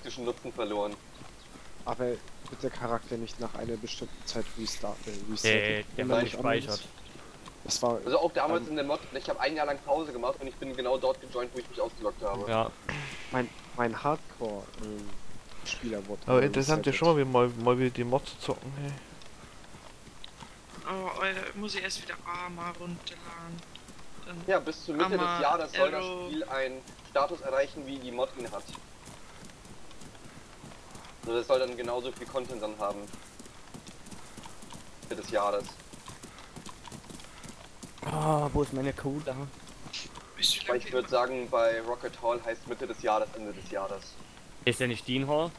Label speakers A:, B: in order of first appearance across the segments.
A: praktischen Nutzen verloren.
B: Aber wird der Charakter nicht nach einer bestimmten Zeit restart, äh,
C: Der,
B: resettet?
C: der
B: wenn man
C: wird
B: nicht ist? Das war
A: Also auch damals
B: Ähm.
A: in der Mod, ich habe ein Jahr lang Pause gemacht und ich bin genau dort gejoint, wo ich mich ausgeloggt habe.
C: Ja.
B: mein, mein Hardcore-Spieler wurde.
D: Aber
B: äh,
D: interessant ja schon mal, wie mal, mal wieder die Mods zu zocken, hey.
E: Oh, Alter, muss ich erst wieder Arma runterladen. Dann
A: Ja, bis zur Mitte
E: Hammer,
A: des Jahres soll das. Spiel einen Status erreichen, wie die Mod ihn hat. Also das soll dann genauso viel Content dann haben. Mitte des Jahres.
C: Ah, wo ist meine Cola?
A: Aber ich würde sagen, bei Rocket Hall heißt Mitte des Jahres, Ende des Jahres.
C: Ist der nicht Dean Hall?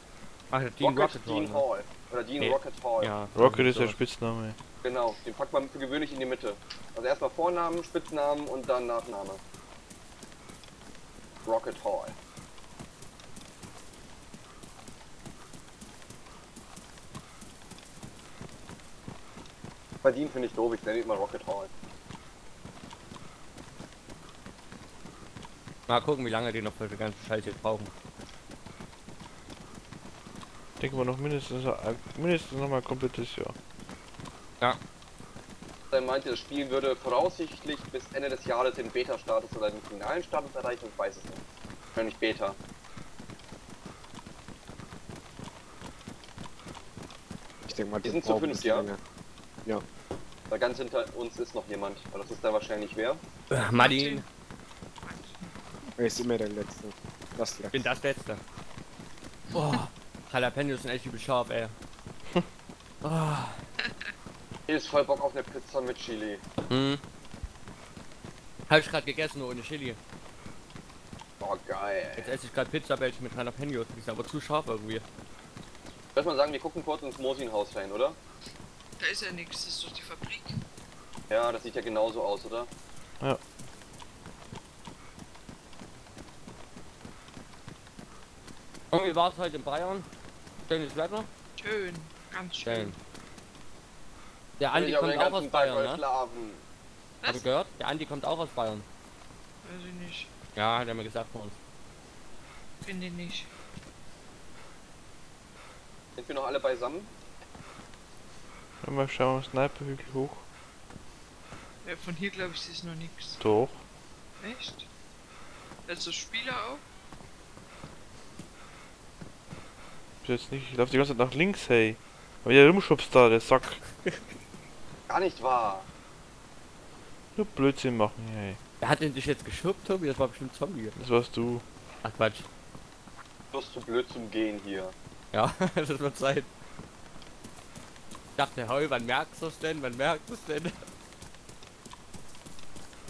C: Ach, der Dean
A: Rocket,
C: Rocket,
A: Dean
C: ne?
A: Hall. Oder Dean
C: Nee.
A: Rocket Hall.
C: Ja.
D: Rocket ist der Spitzname.
A: Genau, den packt man für gewöhnlich in die Mitte. Also erstmal Vornamen, Spitznamen und dann Nachname. Rocket Hall. Bei Dean finde ich doof, ich nenne ihn immer Rocket Hall.
C: Mal gucken, wie lange die noch für die ganze Scheiße jetzt brauchen.
D: Ich denke mal noch mindestens, mindestens noch mal komplettes Jahr.
A: Dann meinte, das Spiel würde voraussichtlich bis Ende des Jahres den Beta-Status oder den finalen Status erreichen, ich weiß es nicht. Wahrscheinlich Beta.
B: Ich denke mal, das
A: sind zu fünft,
B: bisschen
A: ja? Da ganz hinter uns ist noch jemand. Aber das ist dann wahrscheinlich wer?
C: Äh, Martin,
B: Er ist immer der Letzte. Das
C: ich
B: Letzte.
C: bin das Letzte. Boah, Jalapenos sind echt übel scharf, ey. Oh,
A: Hier ist voll Bock auf eine Pizza mit Chili.
C: hm. Hab ich gerade gegessen, nur ohne Chili.
A: Oh geil.
C: Jetzt esse ich gerade Pizzabällchen mit Jalapenos. Die ist aber zu scharf irgendwie.
A: Lass mal sagen, wir gucken kurz ins Mosin-Haus rein, oder?
E: Ist ja nichts, das ist doch die Fabrik.
A: Ja, das sieht ja genauso aus, oder?
C: Und wie war es heute in Bayern? Schönes Wetter?
E: Schön, ganz schön.
C: Schön. Der Andi kommt auch aus Bayern, ne?
A: schlafen.
C: Hab ich
E: Was?
C: gehört? Der Andi kommt auch aus Bayern.
E: Weiß ich nicht.
C: Ja, hat er mir gesagt von uns.
E: Finde ich nicht.
A: Sind wir noch alle beisammen?
D: Wenn wir schauen, Sniperhügel hoch.
E: Ja, von hier glaube ich ist noch nichts.
D: Doch.
E: Echt? Also Spieler auch?
D: Bis jetzt nicht. Ich laufe die ganze Zeit nach links, hey. Aber der rumschubst da, der Sack.
A: Gar nicht wahr.
D: Nur Blödsinn machen, hey.
C: Wer hat denn dich jetzt geschubbt, Tobi? Das war bestimmt Zombie.
D: Das warst du.
C: Ach Quatsch.
A: Du bist zu blöd zum Gehen hier.
C: Ja, das wird Zeit. Ich dachte, heu, wann merkst du es denn? Wann merkst du es denn?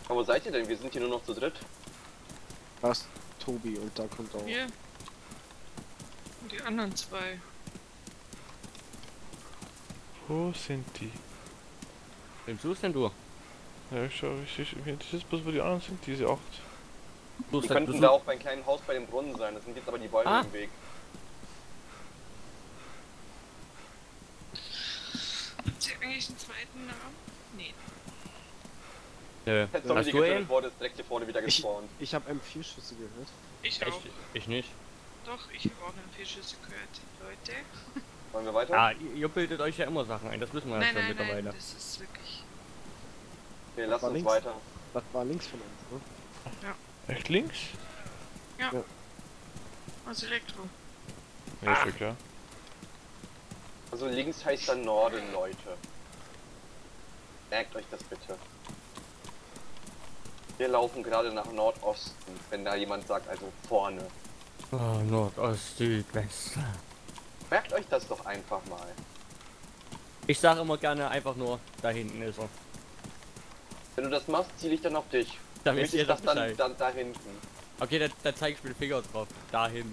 A: Aber wo seid ihr denn? Wir sind hier nur noch zu dritt.
B: Ist Tobi und da kommt auch.
E: Hier. Und die anderen zwei.
D: Wo sind die?
C: Wem suchst denn du?
D: Ja, ich schau, ich, ich, das ist bloß, wo die anderen sind, diese acht.
A: Die könnten da auch beim kleinen Haus bei dem Brunnen sein. Das sind jetzt aber die Bäume
C: Ah.
A: im Weg.
E: Eigentlich einen zweiten Namen? Nee.
C: Nö. Hast du ihn?
A: wurde, ist direkt hier vorne wieder
B: Ich,
A: gespawnt.
B: ich habe M4-Schüsse gehört.
E: Ich auch.
C: Ich, ich nicht.
E: Doch, ich habe auch einen Vierschüsse gehört. Leute.
A: Wollen wir weiter?
C: Ah, ihr, ihr bildet euch ja immer Sachen ein, das wissen wir ja
E: nein,
C: schon
E: nein,
C: mittlerweile.
E: nein, das ist wirklich.
A: Okay, lass
B: war
A: uns
B: links.
A: weiter.
B: Das war links von uns, ne?
D: Echt links?
E: Also Elektro.
D: Ja, ist ja klar.
A: Also links heißt dann Norden, Leute. Merkt euch das bitte. Wir laufen gerade nach Nordosten, wenn da jemand sagt, also vorne.
C: Oh, Nordost, Südwest.
A: Merkt euch das doch einfach mal.
C: Ich sag immer gerne einfach nur, da hinten ist er.
A: Wenn du das machst, ziele ich dann auf dich.
C: Da
A: Für
C: wisst
A: mich
C: ihr
A: ist das dann, dann da hinten.
C: Okay, da, da zeig ich mir den Finger drauf. Da hinten.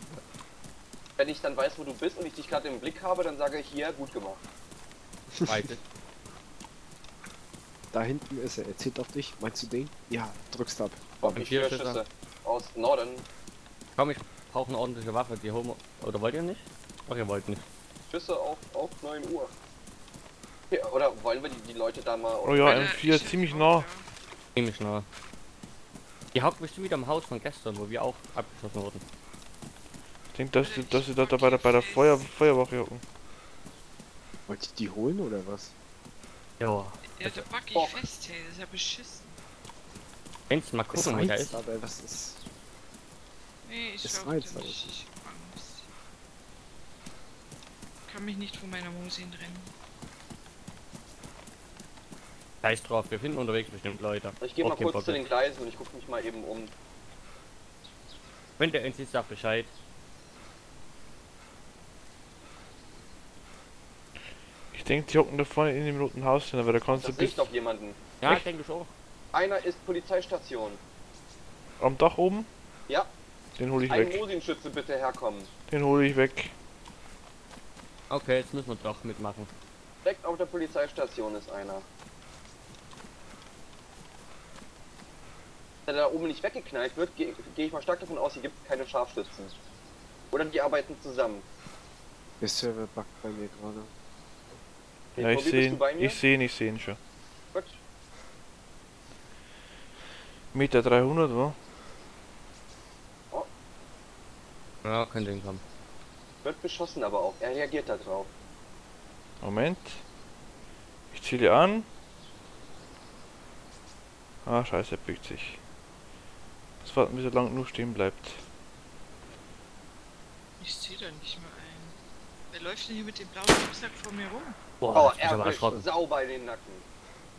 A: Wenn ich dann weiß, wo du bist und ich dich gerade im Blick habe, dann sage ich hier, gut gemacht.
C: Weite.
B: Da hinten ist er. Er zählt auf dich. Meinst du den? Ja, drückst ab.
A: Auf
C: Wie
A: ich vier
C: Schüsse?
A: Schüsse. Aus Norden.
C: Komm, ich brauche eine ordentliche Waffe. Die holen wir. Oder wollt ihr nicht? Ach, ihr wollt nicht.
A: Schüsse auf, auf 9 Uhr. Ja, oder wollen wir die, die Leute da mal...
D: Oh ja,
E: Meine-
D: M4
E: ich-
D: ziemlich nah.
C: Ziemlich nah. Die hockt bestimmt wieder im Haus von gestern, wo wir auch abgeschossen wurden.
D: denke, dass sie, dass sie da, da bei der, bei der Feuer, Feuerwache hocken.
B: Wollt ihr die holen oder was?
C: Ja.
E: Ja, da pack ich
A: Boah.
E: fest, hey, das ist ja beschissen.
C: Kannst du mal gucken, wo der ist?
B: aber, was ist...
E: Nee, ich
B: reizt
E: nicht. Ich hab Angst. Kann mich nicht von meiner Musin trennen.
C: Scheiß drauf, wir finden unterwegs bestimmt Leute.
A: Ich gehe mal
C: kein
A: kurz zu
C: Problem.
A: den Gleisen und ich gucke mich mal eben um.
C: Wenn der uns ist, sagt Bescheid.
D: Denke, die hocken da vorne in dem roten Haus drin, aber da kannst du
A: Das
D: bis
A: ich doch jemanden.
C: Ja,
D: Echt?
C: denke ich auch.
A: Einer ist Polizeistation.
D: am Dach oben.
A: Ja.
D: Den hole ich
A: Ein
D: weg.
A: Mosinschütze bitte herkommen.
D: Den hole ich weg.
C: Okay, jetzt müssen wir doch mitmachen.
A: Direkt auf der Polizeistation ist einer. Wenn er da oben nicht weggeknallt wird, gehe geh ich mal stark davon aus, hier gibt es keine Scharfschützen. Oder die arbeiten zusammen.
B: Der Server buggt bei mir gerade.
A: Okay,
D: Ja, ich sehe ihn. Ich sehe ihn, ich sehe ihn schon.
A: Gut.
D: Meter 300, wa?
C: Ja, könnte hinkommen.
A: Wird beschossen aber auch. Er reagiert da drauf.
D: Moment. Ich ziele an. Ah, scheiße, er biegt sich. Das warten, bis er lang nur stehen bleibt.
E: Ich sehe da nicht mehr ein. Wer läuft denn hier mit dem blauen Rucksack vor mir rum?
C: Boah,
A: Oh, er
C: erschrocken.
A: sauber in den Nacken.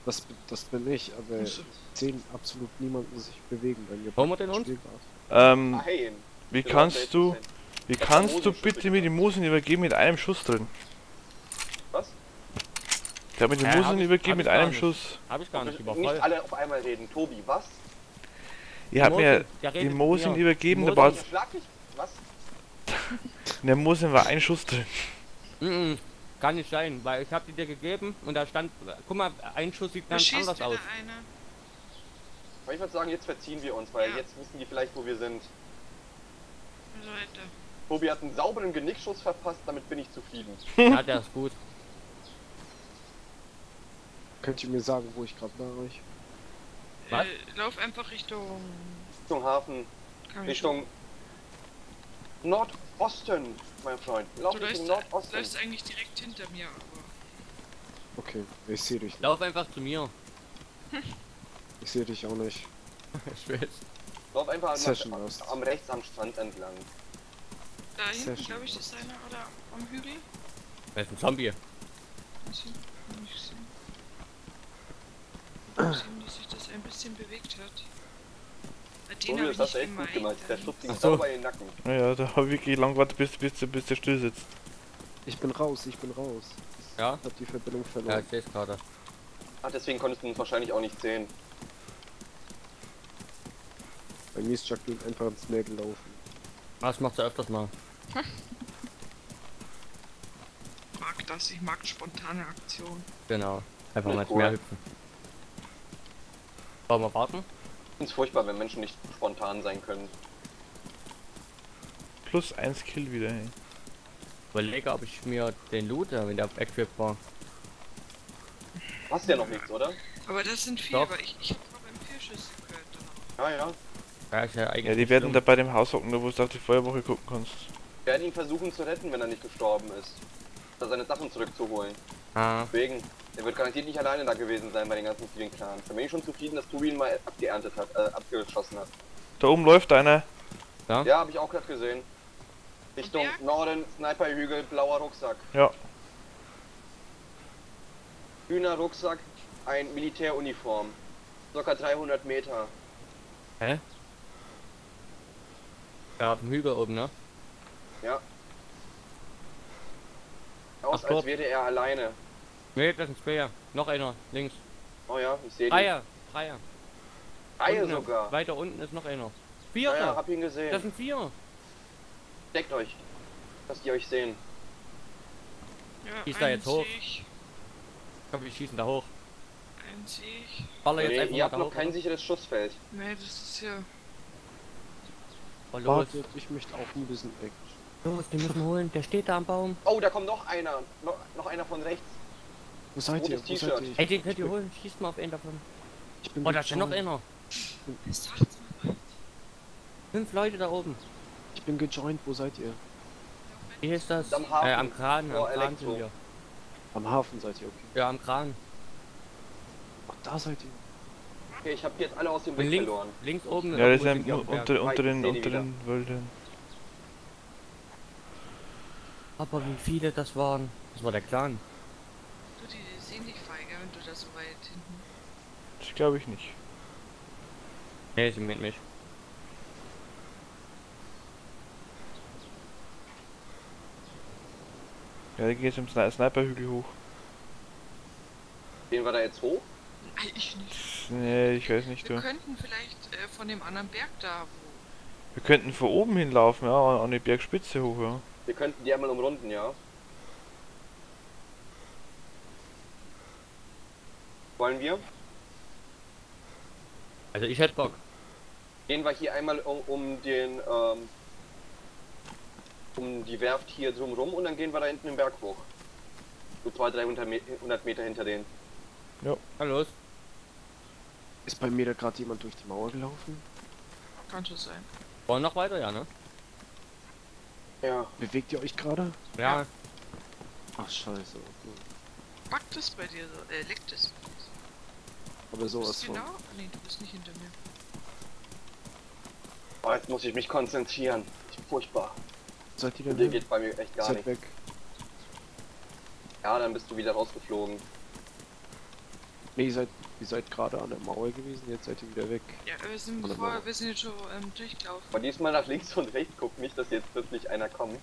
B: Das, b- das bin ich, aber
E: Achso.
B: sehen absolut niemanden sich bewegen bei mir.
C: Holen wir den uns?
B: Spielgrad.
D: Ähm,
A: Nein.
D: wie kannst du, wie
A: Ich
D: kannst du bitte mir die Mosen übergeben mit einem Schuss drin?
A: Was?
D: Der hat mir die
C: Äh, ich-
D: übergeben mit
C: ich
D: einem
C: nicht.
D: Schuss.
C: Hab ich gar nicht
A: Nicht
C: überfallen.
A: alle auf einmal reden. Tobi, was?
D: Ihr habt mir die
C: mir.
D: übergeben, da
A: dich. Was?
D: in der Mosen war ein Schuss drin.
C: Kann nicht sein, weil ich hab die dir gegeben und da stand, guck mal, ein Schuss sieht ganz anders aus.
A: Aber ich würde sagen, jetzt verziehen wir uns, weil
E: Ja.
A: jetzt wissen die vielleicht, wo wir sind.
E: Also weiter.
A: Tobi hat einen sauberen Genickschuss verpasst, damit bin ich zufrieden.
C: Ja, der ist gut.
B: Könnt ihr mir sagen, wo ich gerade war? Ich?
C: Was?
E: Äh, lauf einfach Richtung.
A: Richtung Hafen,
E: Kann ich-
A: Nordosten, mein Freund. Lauf
E: Du läufst,
A: Nordosten.
E: läufst eigentlich direkt hinter mir, aber.
B: Okay, ich sehe dich nicht.
C: Lauf einfach zu mir.
B: Ich sehe dich auch nicht.
C: Ich weiß.
A: Lauf einfach
B: Session
A: nach,
B: Lost.
A: am rechts am Strand entlang.
E: Da hinten, glaube ich, ist einer oder am Hügel.
C: Das ist ein Zombie.
E: Ich sehen, dass sich das ein bisschen bewegt hat. Den
A: das
E: ich
A: hast du echt gut gemacht.
E: gemeint.
A: Der
E: dann.
A: schubst ihn
C: so.
A: sauber in den Nacken.
D: Naja, da habe ich wirklich lang gewartet, bis, bis, bis der still sitzt.
B: Ich bin raus, ich bin raus.
C: Ja?
B: Ich hab die Verbindung
C: Ja,
B: verloren.
C: ich sehe es gerade.
A: Ach, deswegen konntest du uns wahrscheinlich auch nicht sehen.
B: Bei mir ist Jacqueline einfach ins Meer gelaufen.
C: Das macht sie öfters mal.
E: mag das, ich mag spontane Aktionen.
C: Genau. Einfach
A: Ja,
C: mal ins
A: cool.
C: Meer hüpfen. Wollen wir warten?
A: Ich find's furchtbar, wenn Menschen nicht spontan sein können.
D: Plus 1 Kill wieder, hey.
C: Überlege, ob ich mir den Loot, wenn der Equip war.
A: Hast ja noch nichts, oder?
E: Aber das sind viele,
C: Doch.
E: weil ich, ich habe beim Vierschüsse gehört.
A: Ja, ja.
C: Ja, ist ja eigentlich
D: Ja, die werden
C: schlimm.
D: da bei dem Haus hocken, da wo du auf die Feuerwoche gucken kannst.
A: Ich werde ihn versuchen zu retten, wenn er nicht gestorben ist. Da seine Sachen zurückzuholen.
C: Ah,
A: Deswegen, er wird garantiert nicht alleine da gewesen sein bei den ganzen vielen Clans. Da bin ich schon zufrieden, dass Tobi ihn mal abgeerntet hat, äh, abgeschossen hat.
D: Da oben läuft einer.
C: ja?
A: Ja, habe ich auch gerade gesehen. Richtung? Norden, Sniperhügel, blauer Rucksack.
D: Ja.
A: Grüner Rucksack, ein Militäruniform. Circa 300 Meter.
C: Hä? Ja, auf dem Hügel oben, ne?
A: Aus,
C: Ach
A: als wäre er alleine.
C: Ne, das sind zwei. Noch einer, links.
A: Oh ja, ich sehe ihn.
C: Dreier, Dreier.
A: Reihe
C: Unten,
A: sogar.
C: Weiter unten ist noch einer. Vier!
A: ja, hab ihn gesehen.
C: das sind vier.
A: Deckt euch. Dass die euch sehen.
E: Ja,
C: Schießt da jetzt hoch?
E: Ich,
C: glaube, wir schießen da hoch.
E: ich.
C: Baller jetzt
A: Nee,
C: einfach
A: ihr habt
C: da
A: noch
C: hoch.
A: kein sicheres Schussfeld.
E: Nee, das ist ja.
C: Oh, los.
B: Ich möchte auch ein bisschen Action.
C: Los, den müssen wir holen. Der steht da am Baum.
A: Oh, da kommt noch einer. Noch, noch einer von rechts.
B: Wo seid ihr? Wo seid ihr?
C: Ey, den könnt ihr holen. Schießt mal auf einen davon.
B: Ich bin
C: Oh, da ist ja noch einer. Fünf Leute da oben.
B: Ich bin gejoint, wo seid ihr?
C: Wie ist das?
A: Am Hafen.
C: Äh, am Kran,
A: Oh,
C: am Kran
A: Elektro.
C: sind wir.
B: Am Hafen seid ihr, okay.
C: Ja, am Kran.
B: Ach, da seid ihr.
A: Okay, ich habe jetzt alle aus dem Blick
C: links,
A: verloren.
C: links oben.
D: Ja, das ist ein,
C: Berg.
D: unter, unter den, unter den Wäldern.
C: Aber wie viele das waren? Das war der Clan.
E: Du, die sehen dich feige, wenn du da so weit hinten.
D: Das glaube ich nicht.
C: Nee, sie mit mich.
D: Ja, da geht Sni Sniperhügel hoch.
A: Gehen wir da jetzt hoch?
E: Nein, ich nicht.
D: Nee, ich weiß nicht,
E: Wir
D: du.
E: könnten vielleicht äh, von dem anderen Berg da, wo.
D: Wir könnten von oben hinlaufen, ja, an die Bergspitze hoch, ja.
A: Wir könnten die einmal umrunden, ja. Wollen wir?
C: Also ich hätte Bock.
A: Gehen wir hier einmal um, um den, ähm, um die Werft hier drumrum und dann gehen wir da hinten den Berg hoch. So 200, 300 Me 100 Meter hinter denen.
C: Na los.
B: Ist bei mir da gerade jemand durch die Mauer gelaufen?
E: Kann schon sein.
C: Wollen noch weiter, ja, ne?
A: Ja.
B: Bewegt ihr euch gerade?
C: Ja.
B: Ach, scheiße.
E: Backt es bei dir so? Äh, leckt es?
B: Aber
E: Du
B: sowas
E: bist
B: von.
E: genau? Nee, du bist nicht hinter mir.
A: Oh, jetzt muss ich mich konzentrieren. Furchtbar.
B: Seid ihr
A: Der
B: denn? hin?
A: geht bei mir echt gar
B: Seid
A: nicht.
B: weg.
A: Ja, dann bist du wieder rausgeflogen.
B: Nee, ihr seid, ihr seid gerade an der Mauer gewesen, jetzt seid ihr wieder weg.
E: Ja, wir sind
B: mal.
E: wir sind jetzt schon ähm, durchgelaufen.
A: Aber diesmal nach links und rechts guck nicht, dass jetzt wirklich einer kommt.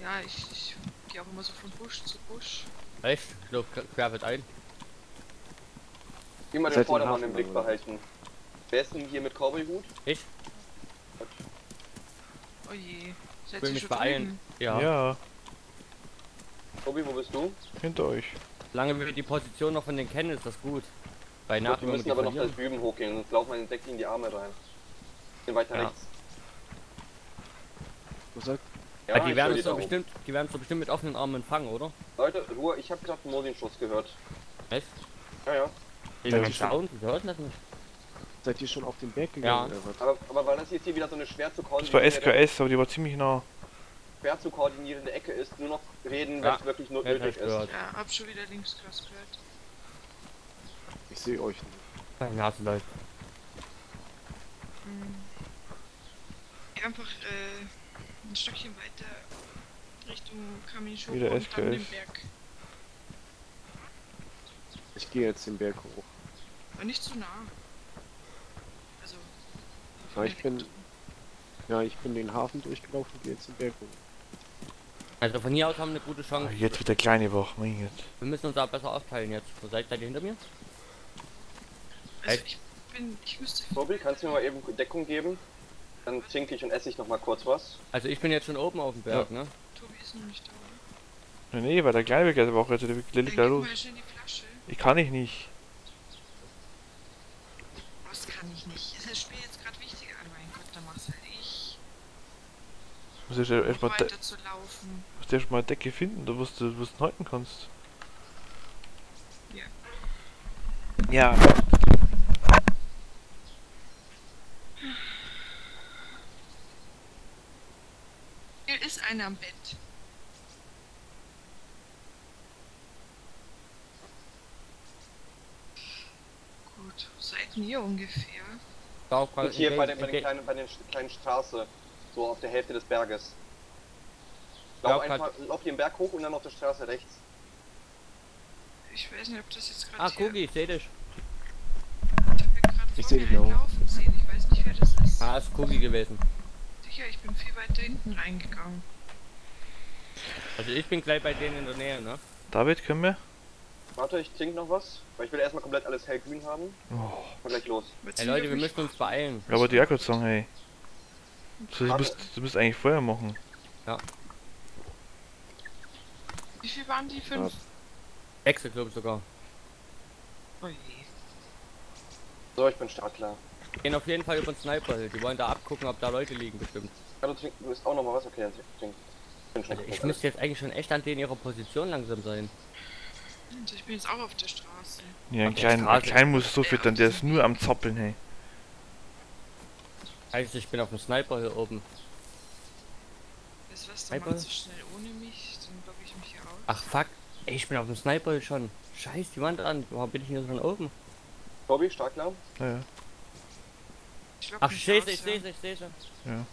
E: Ja, ich, ich gehe auch immer so von Busch zu Busch.
C: Echt? Ich glaub, quer wird ein.
A: Immer den Vordermann
B: Hafen
A: im Blick
B: oder?
A: behalten. Wer ist denn hier mit Cowboy-Hut?
C: Ich?
E: Oh je. Seid
C: will mich
E: schon
C: beeilen. Ja.
D: Ja,
A: Tobi, wo bist du?
D: hinter euch.
C: Solange wir die Position noch von denen kennen, ist das gut. Bei
A: Ich
C: Nacht,
A: wir müssen
C: die
A: aber noch da
C: verlieren.
A: drüben hochgehen, sonst laufen wir in den Deck in die Arme rein. Bisschen weiter
C: Ja.
A: rechts.
B: Wo seid
C: Ja, die
A: ich
C: werden uns
A: oben.
C: bestimmt, die werden uns so bestimmt mit offenen Armen empfangen, oder?
A: Leute, Ruhe, ich habe gerade einen Mosin-Schuss gehört.
C: Echt?
A: Ja, ja.
C: Bin
B: die schon. Seid ihr schon auf den Berg gegangen?
C: Ja.
B: oder was?
A: Aber, aber weil das jetzt hier wieder so eine schwer zu
D: Das war
A: koordinierende,
D: SKS, aber die war ziemlich nah.
A: schwer zu koordinierende Ecke ist, nur noch reden, wenn
C: Ja.
A: es wirklich nur
C: Ja,
A: nötig ist.
C: gehört.
E: Ja, hab schon wieder links krass gehört.
B: Ich sehe euch nicht.
C: Meine Nase läuft.
E: Hm. Einfach äh, ein Stückchen weiter Richtung Kaminschow
D: Wieder
E: und dann den
D: SKS.
E: Berg.
B: Ich gehe jetzt den Berg hoch.
E: Aber nicht zu nah. Also.
B: Ja, ich bin- Ja, ich bin den Hafen durchgelaufen, gehe jetzt den Berg hoch.
C: Also von hier aus haben wir eine gute Chance.
D: Jetzt wird der kleine wach, mein Gott.
C: Wir müssen uns da besser aufteilen jetzt. Wo seid seid ihr hinter mir?
E: Also ich bin. Ich müsste.
A: Tobi, kannst du mir mal eben Deckung geben? Dann trinke ich und esse ich noch mal kurz was.
C: Also ich bin jetzt schon oben auf dem Berg, ne?
E: Tobi ist noch nicht da. oder?
D: Nee, weil der kleine weg ist, der
E: Dann
D: liegt
E: gib
D: da los.
E: mal schnell die Flasche.
D: Ich kann ich nicht.
E: Was kann ich nicht? Das Spiel jetzt gerade wichtig an. Mein Gott, dann mach's halt ich.
D: Du musst ja erstmal de
E: Weiter zu laufen.
D: musst erst mal eine Decke finden, da wirst du wirst halten kannst.
E: Ja.
D: Ja.
E: Hier ist einer am Bett. Seid ihr ungefähr?
C: Da auch
A: Und hier bei, den, bei,
C: den,
A: kleinen, bei den kleinen Straße, so auf der Hälfte des Berges. Lauf, einfach, lauf den Berg hoch und dann auf der Straße rechts.
E: Ich weiß nicht, ob das jetzt gerade
C: Ah,
E: hier...
C: Kugi, ich seh dich.
E: Ich hier gerade
B: seh
E: mir
B: dich auch.
E: einen laufen sehen. Ich weiß nicht, wer das ist.
C: Ah, ist Kugi gewesen.
E: Sicher, ich bin viel weiter hinten reingegangen.
C: Also ich bin gleich bei denen in der Nähe, ne?
D: David, können wir?
A: Warte, ich trinke noch was, weil ich will erstmal komplett alles hellgrün haben.
D: Oh.
A: Und gleich los.
C: Ey Leute, wir müssen uns beeilen.
D: Ja, aber die sagen, hey. So, du, musst, du musst eigentlich Feuer machen.
E: Wie viel waren die? Fünf?
C: Wechsel, glaube ich sogar.
E: Oh je.
A: So, ich bin startklar.
C: Gehen auf jeden Fall über den Sniper Hill. Die wollen da abgucken, ob da Leute liegen, bestimmt.
A: Ja, du willst auch noch mal was? Okay, dann trink. Ich bin schon
C: Also ich müsste jetzt eigentlich schon echt an denen ihrer Position langsam sein.
E: Und ich bin jetzt auch auf der Straße.
D: Ja, ein
C: Ach,
D: klein, ein
C: Straße.
D: klein muss so füttern, der ist nur am Zappeln, hey.
C: Heißt, ich bin auf dem Sniper Hill oben.
E: Weißt du was,
C: Sniper?
E: dann machst du schnell ohne mich, dann logge ich mich hier aus.
C: Ach fuck. Ey, ich bin auf dem Sniper schon. Scheiß die Wand an. Warum bin ich hier schon oben?
A: Tobi, stark klar?
D: Ja, ja.
E: Ich
C: Ach, ich sie, ich
E: ja.
C: sehe sie, ich sehe sie.
E: Und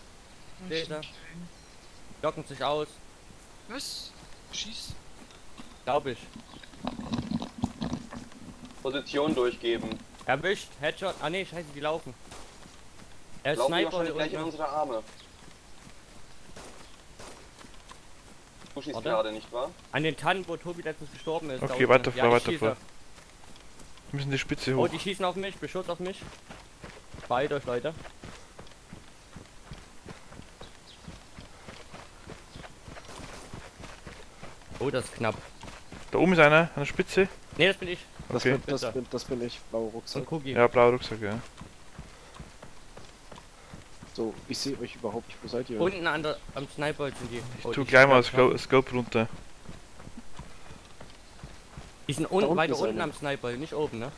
C: seh
E: ich
C: da.
E: nehm mich ein.
C: Locken sich aus.
E: Was? Schieß?
C: Glaub ich.
A: Position durchgeben.
C: Erwischt. Headshot. Ah ne, scheiße, die laufen. Er ist
A: Laufen die
C: Sniper
A: wahrscheinlich gleich in unsere Arme. Du schießt
C: Warte.
A: gerade, nicht wahr?
C: an den Tannen, wo Tobi letztens gestorben ist.
D: Okay, weiter vor,
C: ich
D: weiter vor. Wir müssen die Spitze
C: Oh,
D: hoch.
C: die schießen auf mich. Beschuss auf mich. Beide euch, Leute. Oh, das ist knapp.
D: Da oben ist einer an der Spitze.
C: Ne, das bin ich.
B: Das,
D: Okay.
B: bin, das, bin, das bin ich, blauer Rucksack.
D: Ja, blauer Rucksack, ja.
B: So, ich sehe euch überhaupt nicht. Wo seid ihr?
C: Unten an der, am Sniper sind die.
D: Ich
C: Oh,
D: tu
C: die
D: gleich mal Scope, Scope runter.
C: Die sind unten,
B: unten
C: weiter unten
B: einer.
C: am Sniper, nicht oben, ne?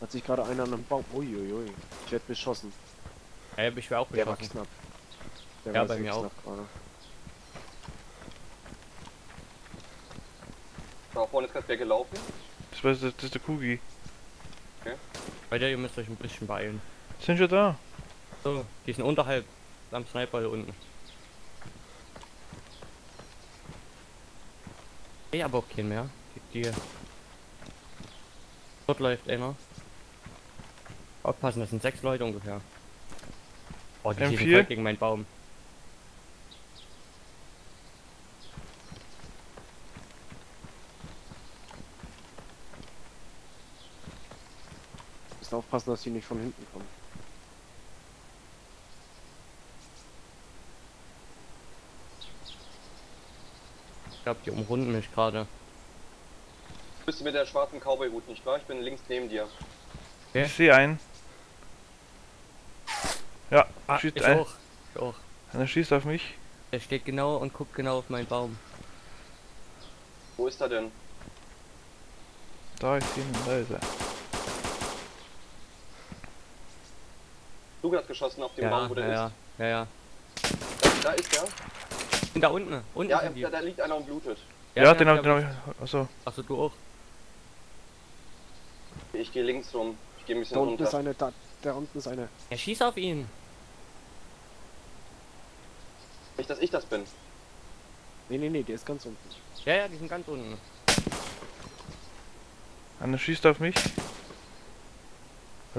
B: Hat sich gerade einer an einem Baum. Uiuiui. Ich werde beschossen.
C: Ja, ich wäre auch
B: Der war
C: beschossen.
B: knapp. Der
C: Ja,
B: war
C: bei mir auch.
B: knapp
A: Da vorne ist gerade wer gelaufen.
D: Das, war, das, das ist der Kugi.
C: Bei der ihr müsst euch ein bisschen beeilen.
D: Sind schon da?
C: So, die sind unterhalb am Sniper hier unten. Ich aber auch keinen mehr. Die, die. Dort läuft einer. Aufpassen, das sind sechs Leute ungefähr. Oh, die schießen
D: M4?
C: voll gegen meinen Baum.
B: Aufpassen, dass die nicht von hinten kommen.
C: Ich glaube, die umrunden mich gerade.
A: Du bist mit der schwarzen Cowboy-Hut, nicht wahr? Ich bin links neben dir.
C: Okay.
D: Ich sehe einen. Ja,
C: Ah,
D: schießt
C: ich
D: ein.
C: auch. Ich auch.
D: Einer schießt auf mich.
C: Der steht genau und guckt genau auf meinen Baum.
A: Wo ist er denn?
D: Da ist ihn, da ist er.
A: Du hast geschossen auf den
C: Ja,
A: Baum, wo
C: ja,
A: der
C: ja,
A: ist.
C: ja, ja.
A: Da, da ist der.
C: Sind da unten. Unten
A: Ja,
C: sind die.
A: da, da liegt einer und blutet.
D: Ja, den hab, den hab ich. Achso.
C: Achso, du auch.
A: Ich gehe links rum. Ich gehe ein bisschen
B: Da unten ist
A: runter.
B: eine, da, da unten ist eine.
C: Er schießt auf ihn.
A: Nicht, dass ich das bin.
B: Nee, nee, nee, der ist ganz unten.
C: Ja, ja, die sind ganz unten.
D: Einer schießt auf mich.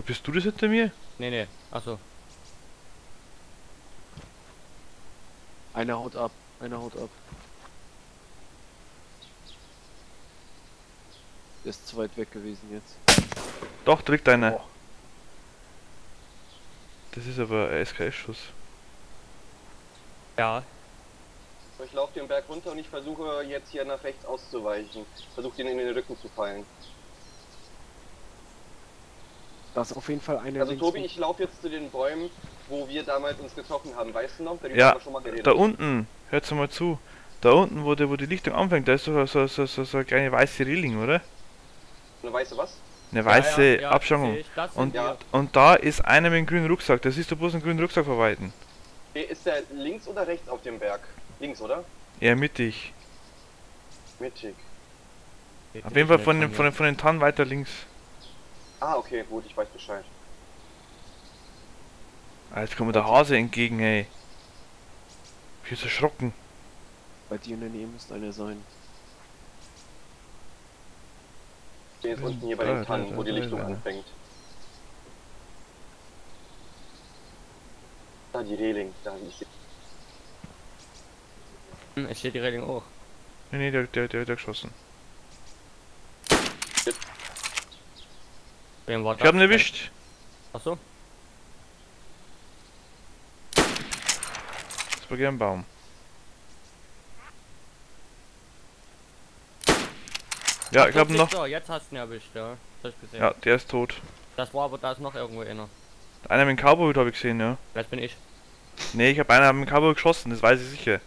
D: Bist du das hinter mir?
C: Nee, nee. Achso.
B: Einer haut ab. Einer haut ab. Der ist zu weit weg gewesen jetzt.
D: Doch, da liegt einer.
B: Oh.
D: Das ist aber ein SKS-Schuss.
C: Ja.
A: Ich laufe den Berg runter und ich versuche jetzt hier nach rechts auszuweichen. Versuche den in den Rücken zu fallen.
B: Da ist auf jeden Fall einer
A: Also Tobi, ich laufe jetzt zu den Bäumen, wo wir damals uns getroffen haben. Weißt du noch?
D: Ja,
A: haben wir schon mal geredet.
D: Da unten, hört's mal zu. Da unten, wo, die, wo die Lichtung anfängt, da ist so, so, so, so, so eine kleine weiße Reling, oder?
A: Eine weiße was?
D: Eine weiße
C: ja, ja, ja, das sind
D: Und,
A: Ja.
D: und da ist einer mit einem grünen Rucksack. Da siehst du bloß einen grünen Rucksack verweiten.
A: Okay, Ist der links oder rechts auf dem Berg? Links, oder?
D: Eher mittig.
A: Mittig.
D: Auf jeden Fall von den, von den, von den Tannen weiter links.
A: Ah, okay, gut, ich weiß Bescheid.
D: Ah, Jetzt kommt mir der Hase entgegen, ey. Ich bin so erschrocken.
B: Bei dir in der Nähe müsste einer sein.
A: Ich bin jetzt unten hier bei den
D: da,
A: Tannen, wo die Lichtung anfängt. Da die Reling, da ich seh-
C: Hm, Es steht die Reling auch.
D: Nee, nee, der, der, der, der geschossen.
C: Wem war
D: Ich hab ihn erwischt.
C: Achso.
D: Das war gern ein Baum. Ja, ich glaube noch.
C: So, jetzt hast du ihn erwischt, ja. Das hab ich gesehen.
D: Ja, der ist tot.
C: Das war aber da ist noch irgendwo einer.
D: Einer mit dem Cowboy habe ich gesehen, ja.
C: Das bin ich.
D: Nee, ich habe einer mit dem Cowboy geschossen, das weiß ich sicher.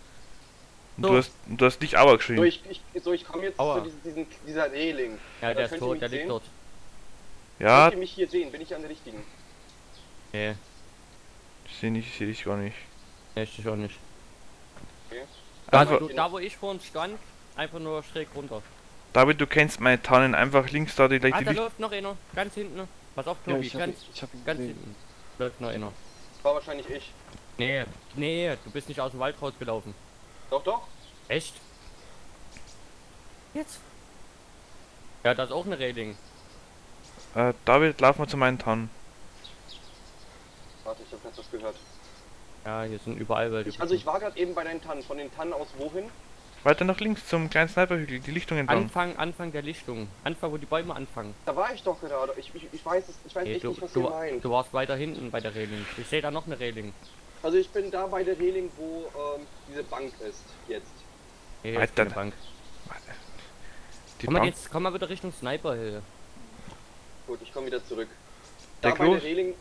D: Und
C: So.
D: du, hast, und du hast nicht aber
A: So,
D: geschrien.
A: ich, ich, so, ich komme jetzt
C: Aua.
A: zu diesem, diesen, dieser Reling.
C: Ja, der ist tot, der liegt dort.
D: Ja,
A: Könnt ihr mich hier sehen? Bin ich an der richtigen?
C: Nee.
D: ich sehe nicht, ich sehe dich gar nicht.
C: Nee, ich auch nicht.
A: Okay.
C: Da,
D: Einfach,
C: wo, da wo ich vorhin stand, einfach nur schräg runter.
D: David, du kennst meine Tannen, einfach links da die gleich
C: Ah,
D: die
C: da
D: Licht.
C: läuft noch einer. Ganz hinten. Pass auf,
B: Ja,
C: Tobi.
B: ich hab,
C: ganz,
B: ich hab ihn
C: ganz
B: gesehen.
C: hinten. Läuft noch einer.
A: War wahrscheinlich ich.
C: Nee, nee, du bist nicht aus dem Wald rausgelaufen.
A: Doch, doch.
C: Echt? Jetzt? Ja, das ist auch eine Reling.
D: Äh, David, lauf mal zu meinen Tannen.
A: Warte, ich gerade was gehört.
C: Ja, hier sind überall welche.
A: Ich, also ich war gerade eben bei deinen Tannen. Von den Tannen aus wohin?
D: Weiter nach links zum kleinen Sniperhügel, die Lichtung entlang.
C: Anfang, Anfang der Lichtung. Anfang, wo die Bäume anfangen.
A: Da war ich doch gerade. Ich, ich, ich weiß es, ich weiß
C: Nee,
A: echt
C: du,
A: nicht, was
C: du,
A: ihr meint.
C: du warst weiter hinten bei der Reling. Ich sehe da noch eine Reling.
A: Also ich bin da bei der Reling, wo ähm, diese Bank ist jetzt.
C: Nee,
D: Alter.
C: ist Bank.
D: Die
C: Komm mal,
D: Bank.
C: jetzt, komm mal wieder Richtung Sniperhill.
A: Gut, ich komme wieder zurück.
D: Der
A: da der
D: Gro-
A: Reling.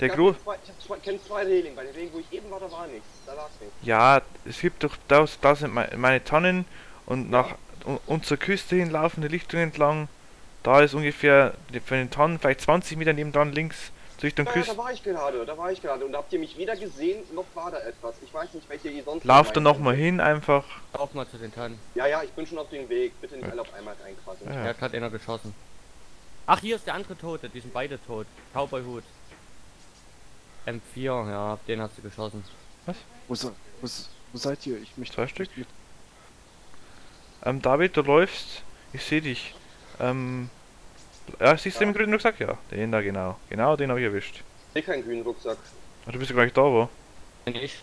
D: der
A: gab
D: Gro-
A: es zwei, ich hab zwei, kenn zwei Reling. Bei der Reling, wo ich eben war, da war nichts. Da lag nichts.
D: Ja, es gibt doch, da, da sind mei- meine Tannen und nach u- unserer Küste hin laufende Lichtung entlang. Da ist ungefähr von den Tannen vielleicht 20 Meter nebendran links Richtung
A: Ja, ja,
D: Küste.
A: da war ich gerade, da war ich gerade. Und da habt ihr mich weder gesehen, noch war da etwas. Ich weiß nicht, welche ihr sonst
D: Lauf da nochmal hin einfach.
C: Auch mal zu den Tannen.
A: Ja, ja, ich bin schon auf dem Weg. Bitte nicht
D: Ja.
A: alle auf einmal reinquatschen.
D: Ja.
C: Der hat gerade einer geschossen. Ach, hier ist der andere Tote. Die sind beide tot. Cowboy-Hut. M4, ja, auf den hast du geschossen.
B: Wo, se- wo, se- wo seid ihr? Ich möchte
D: Zwei Stück. Ähm, David, du läufst. Ich sehe dich. Ähm, ja, siehst du den grünen Rucksack? Ja, den da genau. Genau, den habe ich erwischt.
A: Ich sehe keinen grünen Rucksack.
D: Ah, Du bist ja gar nicht da, wo?
C: Ich.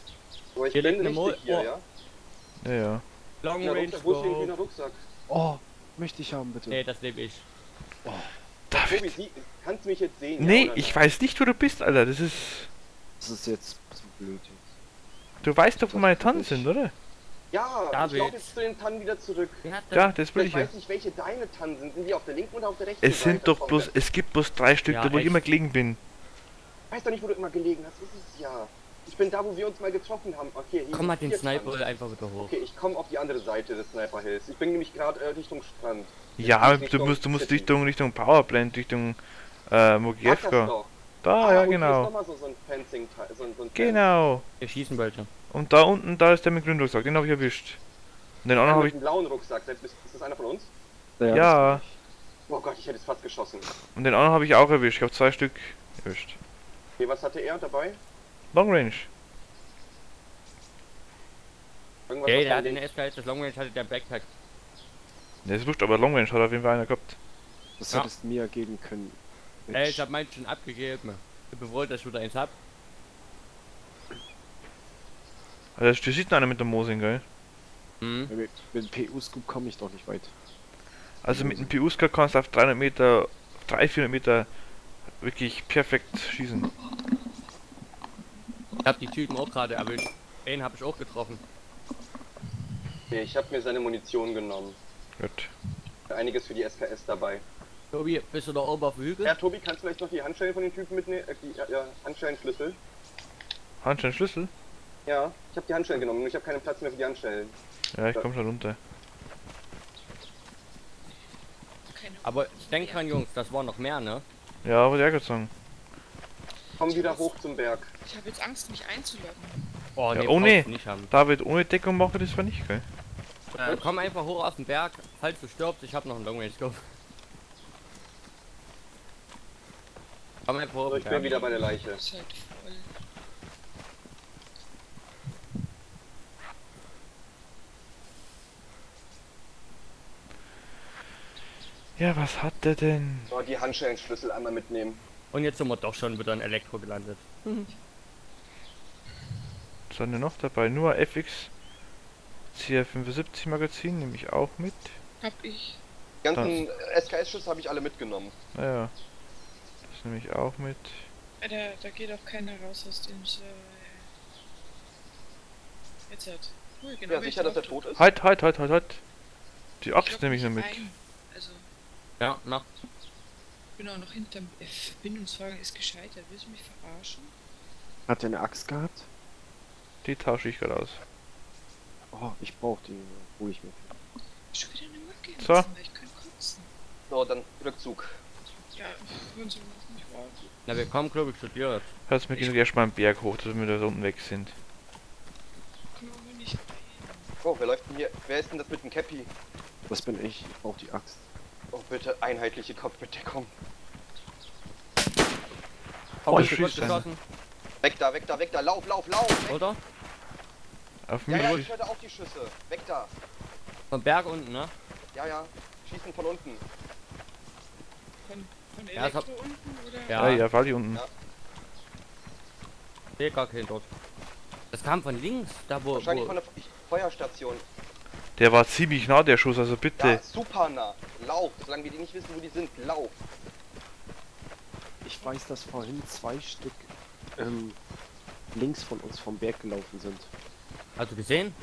A: Aber ich
C: Hier
A: bin richtig hier,
C: oh.
A: ja?
D: Ja, ja.
C: Long Range
A: Rucksack, wo ist grüner Rucksack?
B: Oh, möchte ich haben, bitte.
C: Nee, das lebe ich.
A: Tobi,
D: David.
A: sie, kannst du mich jetzt sehen?
D: Nee,
A: ja,
D: ich
A: nein?
D: weiß nicht, wo du bist, Alter. Das ist.
B: Das ist jetzt so blöd. jetzt.
D: Du weißt doch, wo meine Tannen sind, oder?
A: Ja,
C: David.
A: ich laufe jetzt zu den Tannen wieder zurück.
C: Ja,
D: Ja, das will
A: Ich
D: ich ja.
A: weiß nicht, welche deine Tannen sind. Sind die auf der linken oder auf der rechten
D: Es sind
A: Seite
D: doch
A: vom
D: bloß,
A: Berg?
D: es gibt bloß drei Stück,
C: Ja,
D: da wo ich
C: echt.
D: immer gelegen bin.
A: Ich weiß doch nicht, wo du immer gelegen hast. Das ist es ja. Ich bin da, wo wir uns mal getroffen haben. Okay, hier
C: Komm mal den Sniper
A: Tannen.
C: einfach wieder hoch.
A: Okay, ich komme auf die andere Seite des Sniper Hills. Ich bin nämlich gerade äh, Richtung Strand.
D: Ja,
A: Jetzt
D: du
A: Richtung
D: musst, du musst. Richtung, Richtung Powerplant, Richtung äh, Mogievka. Da,
A: Ah,
D: ja, genau.
A: so, so ein Fencing, so, ein- so ein
D: Genau.
C: Wir schießen welche.
D: Und da unten, da ist der mit grünen Rucksack, den habe ich erwischt. Und den anderen habe ich.
A: einem blauen Rucksack. Ist, ist das einer von uns?
D: Ja.
B: bin
A: Oh Gott, ich hätte es fast geschossen.
D: Und den anderen habe ich auch erwischt. Ich habe zwei Stück erwischt.
A: Okay, was hatte er dabei?
D: Long Range.
A: Irgendwas
C: Okay,
A: was
C: der hat
A: den-
C: den SKS, das Long Range hatte der Backpack.
D: Ne, ist wurscht, aber Long Range hat auf jeden Fall einer gehabt.
B: Das
C: Ja.
B: hättest du mir geben können.
C: Ey, ich hab meinen schon abgegeben. Ich bin froh, dass ich wieder eins hab.
D: Also, du siehst noch einer mit der Mosing, gell?
C: Hm.
B: Mit, mit dem PU-Scoop komme ich doch nicht weit.
D: Also mit dem PU-Scar kannst du auf 300 Meter, 300, 400 Meter wirklich perfekt schießen.
C: Ich hab die Typen auch gerade erwischt. Den hab ich auch getroffen.
A: Okay, ich habe mir seine Munition genommen.
D: Gut.
A: Einiges für die SKS dabei.
C: Tobi, bist du da oben auf dem Hügel?
A: Ja, Tobi, kannst du vielleicht noch die Handschellen von den Typen mitnehmen? Äh, die ja, Handschellenschlüssel?
D: Handschellen Schlüssel?
A: Ja, ich habe die Handschellen genommen und ich habe keinen Platz mehr für die Handschellen.
D: Ja, ich komm schon runter.
C: Aber denk dran, Jungs, das waren noch mehr, ne?
D: Ja, wollte ich auch
A: Komm wieder hoch zum Berg.
E: Ich habe jetzt Angst, mich einzuloggen.
C: Oh,
D: Ja,
C: nee,
D: oh,
C: brauchst
D: nee.
C: du nicht haben.
D: David, ohne Deckung mache das war nicht, gell?
C: Äh, komm einfach hoch auf den Berg, falls du stirbst, ich hab noch einen Long Range Scope. Komm einfach hoch
A: So,
C: auf
A: ich bin wieder bei der Leiche.
E: Halt.
D: Ja, was hat der denn?
A: So, die Handschellenschlüssel einmal mitnehmen.
C: Und jetzt sind wir doch schon wieder in Elektro gelandet.
D: Was hat denn noch dabei? Nur FX CR75 Magazin nehme ich auch mit.
E: Hab ich.
A: Die ganzen SKS-Schlüssel habe ich alle mitgenommen.
D: Naja. Das nehme ich auch mit.
E: Äh, da, da geht auch keiner raus aus dem Server. Jetzt hat. Cool, genau.
A: Ja, sicher, dass er tot ist?
D: Halt, halt, halt, halt, halt. Die
E: log
D: nehme ich noch
E: mich
D: mit.
E: ein. Also,
C: Ja, mach.
E: Ich bin auch noch hinterm. Verbindungswagen ist gescheitert. Willst du mich verarschen?
B: Hat er eine Axt gehabt?
D: Die tausche ich gerade aus.
B: Oh, ich brauch die. Hol ich mir.
E: Schon wieder eine Macke im
D: So.
E: Ich kann kotzen.
A: So, dann Rückzug.
E: Ja, auf mich warten.
C: Na, wir kommen, glaube ich, studiert.
D: Hört's mir gehen wir erstmal einen Berg hoch, dass wir da unten weg sind.
A: Oh, wer läuft denn hier? Wer ist denn das mit dem Cappy?
B: Das bin ich. Ich brauch die Axt.
A: Oh, bitte einheitliche Kopfbedeckung.
D: Oh, ich schieß
A: Weg da, weg da, weg da, lauf, lauf, lauf! Weg.
C: oder?
D: Auf
A: Ja,
D: mich.
A: ja, ich hörte auch die Schüsse. Weg da.
C: Vom Berg unten, ne?
A: Ja, ja. Schießen von unten.
E: Von, von
C: Ja, hat-
E: unten oder?
C: Ja.
D: Ja, ja, die unten.
A: Ja.
C: Sehe gar keinen dort. Das kam von links, da wo.
A: Wahrscheinlich
C: wo
A: von der F- Feuerstation.
D: Der war ziemlich nah, der Schuss, also
A: Ja,
D: bitte.
A: super nah. Lauf, solange wir die nicht wissen, wo die sind. Lauf.
B: Ich weiß, dass vorhin zwei Stück ähm, links von uns vom Berg gelaufen sind.
C: Hast du gesehen?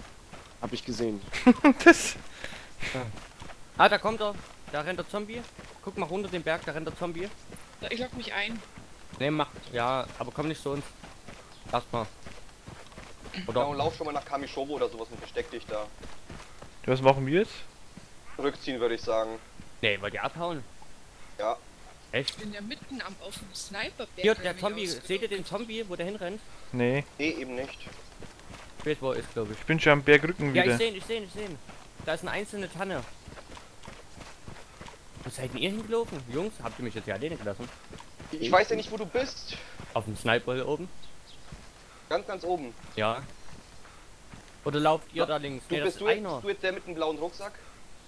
B: Hab ich gesehen.
D: Das.
C: Ah, da kommt er. Da rennt der Zombie. Guck mal runter den Berg, da rennt der Zombie.
E: Ich lock mich ein.
C: Ne, mach. Ja, aber komm nicht zu uns. Erstmal.
A: Oder
C: Oder?
A: lauf schon mal nach Kamishobo oder sowas und versteck dich da.
D: Was machen wir jetzt?
A: Rückziehen würde ich sagen.
C: Ne, wollt ihr abhauen?
A: Ja.
E: Ich
C: Echt?
E: bin ja mitten am auf dem Sniperberg.
C: Hier,
E: ich
C: der Zombie. Seht ihr den Zombie, wo der hinrennt?
D: Nee,
A: Nee, eben nicht.
C: Ich weiß, wo er ist, glaube ich.
D: ich bin schon am Bergrücken
C: Ja, ich
D: wieder.
C: sehe ihn, ich sehe ihn, ich sehe ihn. Da ist eine einzelne Tanne. Wo seid denn ihr hingelaufen? Jungs, habt ihr mich jetzt hier alleine gelassen?
A: Ich weiß ja nicht, wo du bist.
C: Auf dem Sniper hier oben?
A: Ganz, ganz oben.
C: Ja. Oder lauft ihr
A: Ja,
C: da links?
A: Du
C: Nee, das
A: bist
C: ist
A: du jetzt, du jetzt der mit dem blauen Rucksack?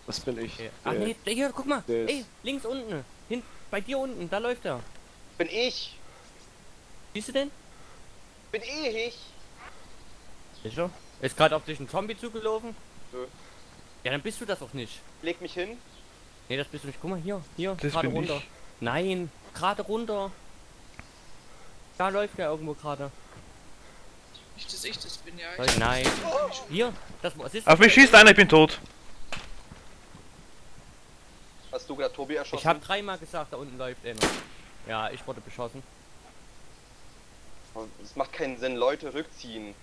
B: Das bin ich.
C: Okay. Ach nee, der hier, guck mal. Ey, links unten. Hin, bei dir unten, da läuft er.
A: Bin ich.
C: Siehst du den?
A: Bin ich.
C: Sicher? Ist gerade auf dich ein Zombie zugelaufen?
A: Nö.
C: Ja, dann bist du das auch nicht.
A: Leg mich hin.
C: Nee, das bist du nicht. Guck mal hier, hier,
D: Das
C: gerade runter.
D: ich.
C: Nein, gerade runter. Da läuft er irgendwo gerade.
E: Nicht, dass ich das bin, ja.
C: Nein, Nein. Hier, das was ist
D: Auf mich schießt einer, ich bin tot.
A: Hast du gerade Tobi erschossen?
C: Ich habe dreimal gesagt, da unten läuft einer. Ja, ich wurde beschossen.
A: Es macht keinen Sinn, Leute rückziehen.